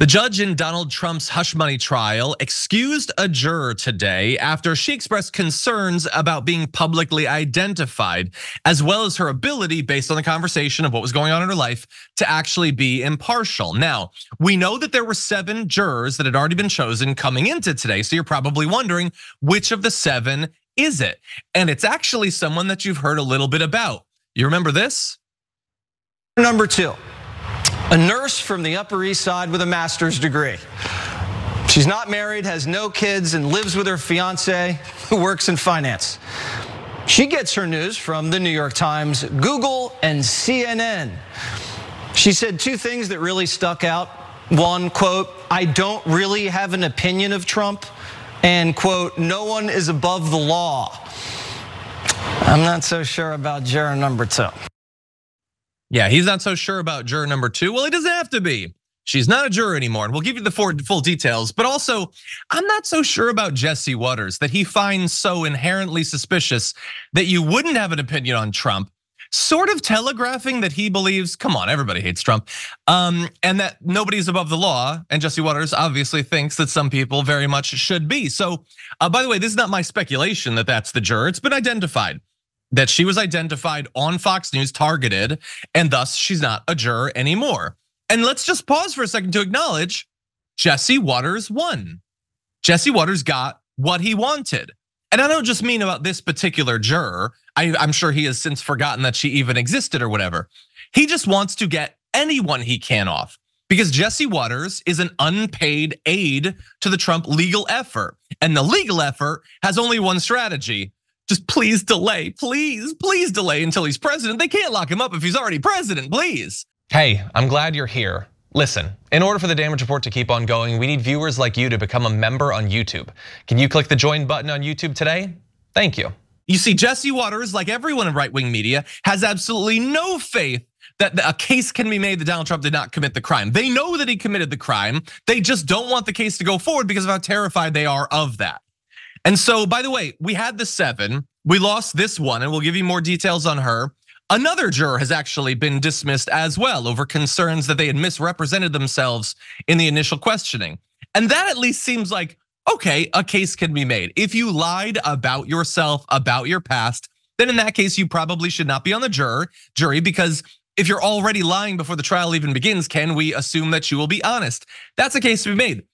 The judge in Donald Trump's hush money trial excused a juror today after she expressed concerns about being publicly identified, as well as her ability, based on the conversation of what was going on in her life, to actually be impartial. Now, we know that there were seven jurors that had already been chosen coming into today, so you're probably wondering which of the seven is it? And it's actually someone that you've heard a little bit about. You remember this? Number two. A nurse from the Upper East Side with a master's degree. She's not married, has no kids, and lives with her fiance who works in finance. She gets her news from the New York Times, Google, and CNN. She said two things that really stuck out. One, quote, I don't really have an opinion of Trump, and quote, no one is above the law. I'm not so sure about juror number two. Yeah, he's not so sure about juror number two. Well, he doesn't have to be. She's not a juror anymore. And we'll give you the full details. But also, I'm not so sure about Jesse Watters that he finds so inherently suspicious that you wouldn't have an opinion on Trump, sort of telegraphing that he believes, come on, everybody hates Trump, um, and that nobody's above the law. And Jesse Watters obviously thinks that some people very much should be. So, uh, by the way, this is not my speculation that that's the juror. It's been identified that she was identified on Fox News, targeted, and thus she's not a juror anymore. And let's just pause for a second to acknowledge Jesse Watters won. Jesse Watters got what he wanted. And I don't just mean about this particular juror. I, am sure he has since forgotten that she even existed or whatever. He just wants to get anyone he can off because Jesse Watters is an unpaid aide to the Trump legal effort. And the legal effort has only one strategy just please delay, please, please delay until he's president. They can't lock him up if he's already president, please. Hey, I'm glad you're here. Listen, in order for the damage report to keep on going, we need viewers like you to become a member on YouTube. Can you click the join button on YouTube today? Thank you. You see, Jesse Watters, like everyone in right wing media, has absolutely no faith that a case can be made that Donald Trump did not commit the crime. They know that he committed the crime. They just don't want the case to go forward because of how terrified they are of that. And so, by the way, we had the seven. We lost this one, and we'll give you more details on her. Another juror has actually been dismissed as well over concerns that they had misrepresented themselves in the initial questioning. And that at least seems like, okay, a case can be made. If you lied about yourself, about your past, then in that case, you probably should not be on the juror, jury because if you're already lying before the trial even begins, can we assume that you will be honest? That's a case to be made.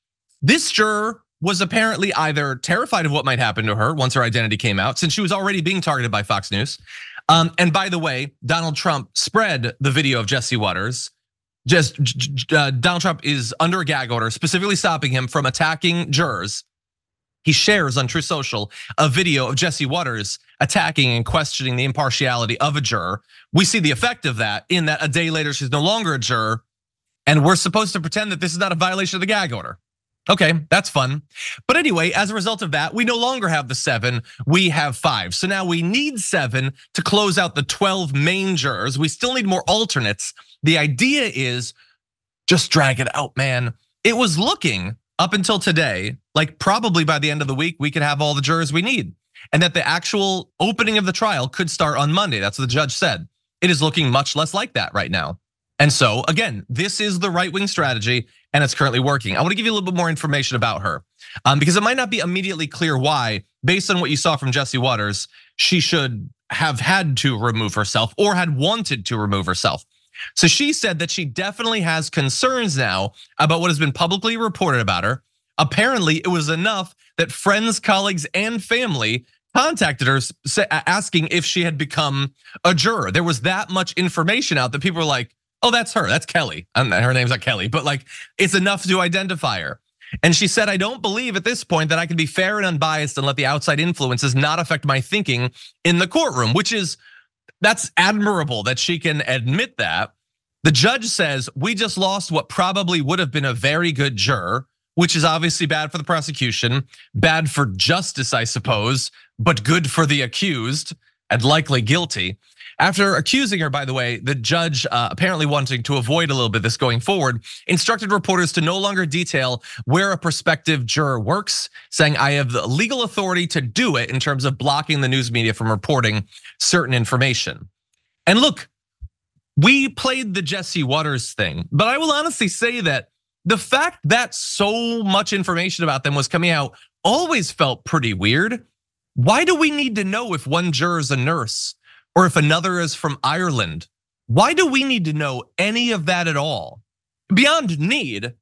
This juror was apparently either terrified of what might happen to her once her identity came out, since she was already being targeted by Fox News. Um, and by the way, Donald Trump spread the video of Jesse Watters. Just uh, Donald Trump is under a gag order, specifically stopping him from attacking jurors. He shares on Truth Social a video of Jesse Watters attacking and questioning the impartiality of a juror. We see the effect of that in that a day later she's no longer a juror, and we're supposed to pretend that this is not a violation of the gag order. Okay, that's fun. But anyway, as a result of that, we no longer have the seven, we have five. So now we need seven to close out the 12 main jurors. We still need more alternates. The idea is just drag it out, man. It was looking up until today, like probably by the end of the week, we could have all the jurors we need. And that the actual opening of the trial could start on Monday. That's what the judge said. It is looking much less like that right now. And so again, this is the right wing strategy and it's currently working. I want to give you a little bit more information about her um, because it might not be immediately clear why, based on what you saw from Jesse Watters, she should have had to remove herself or had wanted to remove herself. So she said that she definitely has concerns now about what has been publicly reported about her. Apparently, it was enough that friends, colleagues, and family contacted her asking if she had become a juror. There was that much information out that people were like, oh, that's her. That's Kelly. her name's not Kelly, but like it's enough to identify her. And she said, I don't believe at this point that I can be fair and unbiased and let the outside influences not affect my thinking in the courtroom, which is that's admirable that she can admit that. The judge says, We just lost what probably would have been a very good juror, which is obviously bad for the prosecution, bad for justice, I suppose, but good for the accused and likely guilty. After accusing her, by the way, the judge uh, apparently wanting to avoid a little bit this going forward, instructed reporters to no longer detail where a prospective juror works, saying, I have the legal authority to do it in terms of blocking the news media from reporting certain information. And look, we played the Jesse Watters thing, but I will honestly say that the fact that so much information about them was coming out always felt pretty weird. Why do we need to know if one juror is a nurse or if another is from Ireland? Why do we need to know any of that at all? Beyond need,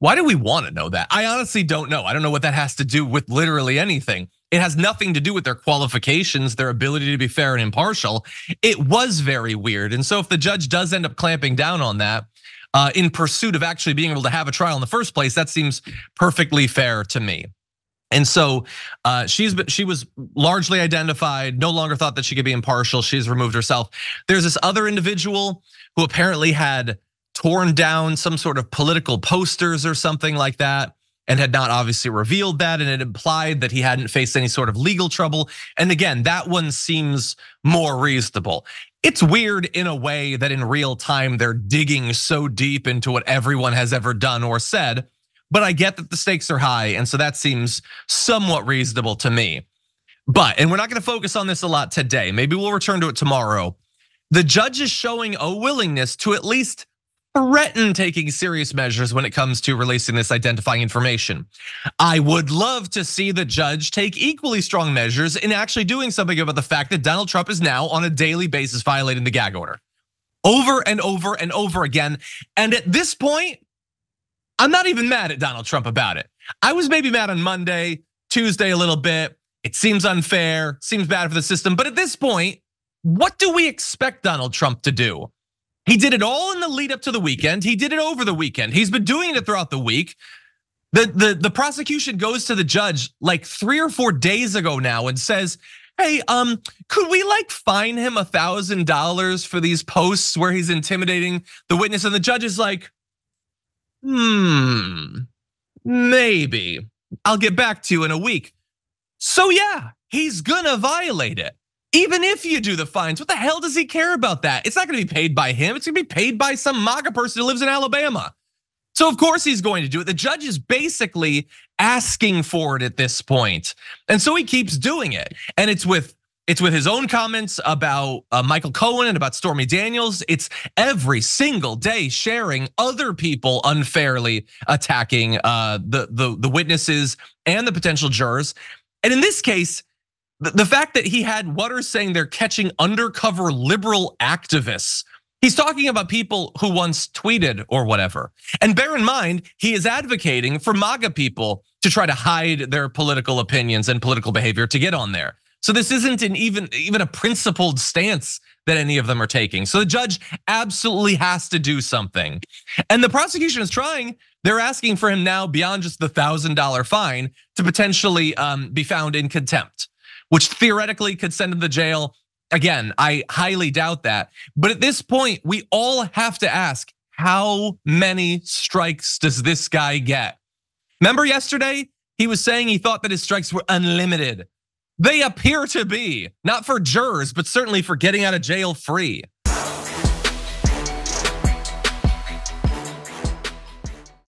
why do we want to know that? I honestly don't know. I don't know what that has to do with literally anything. It has nothing to do with their qualifications, their ability to be fair and impartial. It was very weird. And so if the judge does end up clamping down on that, uh, in pursuit of actually being able to have a trial in the first place, that seems perfectly fair to me. And so uh, she's she was largely identified, no longer thought that she could be impartial. She's removed herself. There's this other individual who apparently had torn down some sort of political posters or something like that and had not obviously revealed that and it implied that he hadn't faced any sort of legal trouble. And again, that one seems more reasonable. It's weird in a way that in real time they're digging so deep into what everyone has ever done or said, but I get that the stakes are high and so that seems somewhat reasonable to me. But and we're not going to focus on this a lot today. Maybe we'll return to it tomorrow. The judge is showing a willingness to at least threaten taking serious measures when it comes to releasing this identifying information. I would love to see the judge take equally strong measures in actually doing something about the fact that Donald Trump is now on a daily basis violating the gag order over and over and over again. And at this point, I'm not even mad at Donald Trump about it. I was maybe mad on Monday, Tuesday a little bit. It seems unfair, seems bad for the system. But at this point, what do we expect Donald Trump to do? He did it all in the lead up to the weekend. He did it over the weekend. He's been doing it throughout the week. The, the, the prosecution goes to the judge like three or four days ago now and says, hey, um, could we like fine him a thousand dollars for these posts where he's intimidating the witness? And the judge is like, hmm, maybe. I'll get back to you in a week. So yeah, he's gonna violate it. Even if you do the fines, what the hell does he care about that? It's not gonna be paid by him, it's gonna be paid by some MAGA person who lives in Alabama. So of course he's going to do it. The judge is basically asking for it at this point. And so he keeps doing it. And it's with it's with his own comments about uh, Michael Cohen and about Stormy Daniels. It's every single day sharing other people unfairly attacking uh, the, the, the witnesses and the potential jurors. And in this case, the fact that he had Watters saying they're catching undercover liberal activists. He's talking about people who once tweeted or whatever. And bear in mind, he is advocating for MAGA people to try to hide their political opinions and political behavior to get on there. So this isn't an even even a principled stance that any of them are taking. So the judge absolutely has to do something. And the prosecution is trying. They're asking for him now beyond just the $1000 fine to potentially um, be found in contempt which theoretically could send him to jail. Again, I highly doubt that. But at this point, we all have to ask how many strikes does this guy get? Remember yesterday? He was saying he thought that his strikes were unlimited. They appear to be, not for jurors, but certainly for getting out of jail free.